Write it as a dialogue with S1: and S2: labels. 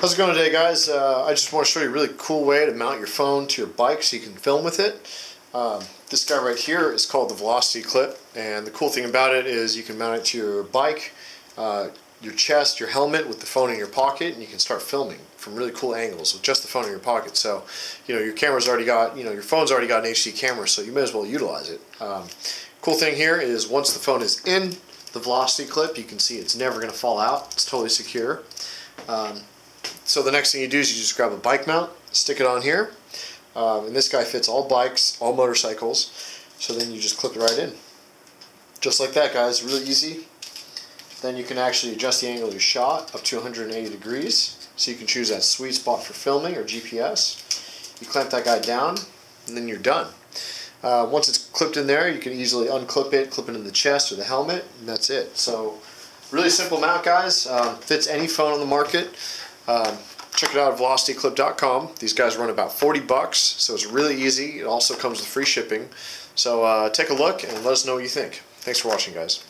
S1: How's it going today guys? Uh, I just want to show you a really cool way to mount your phone to your bike so you can film with it. Um, this guy right here is called the Velocity Clip and the cool thing about it is you can mount it to your bike, uh, your chest, your helmet with the phone in your pocket and you can start filming from really cool angles with just the phone in your pocket. So, you know, your camera's already got, you know, your phone's already got an HD camera so you may as well utilize it. Um, cool thing here is once the phone is in the Velocity Clip you can see it's never going to fall out. It's totally secure. Um, so the next thing you do is you just grab a bike mount, stick it on here, um, and this guy fits all bikes, all motorcycles, so then you just clip it right in. Just like that guys, really easy. Then you can actually adjust the angle of your shot up to 180 degrees, so you can choose that sweet spot for filming or GPS. You clamp that guy down, and then you're done. Uh, once it's clipped in there, you can easily unclip it, clip it in the chest or the helmet, and that's it. So really simple mount guys, um, fits any phone on the market. Um, check it out at velocityclip.com. These guys run about 40 bucks, so it's really easy. It also comes with free shipping. So uh, take a look and let us know what you think. Thanks for watching, guys.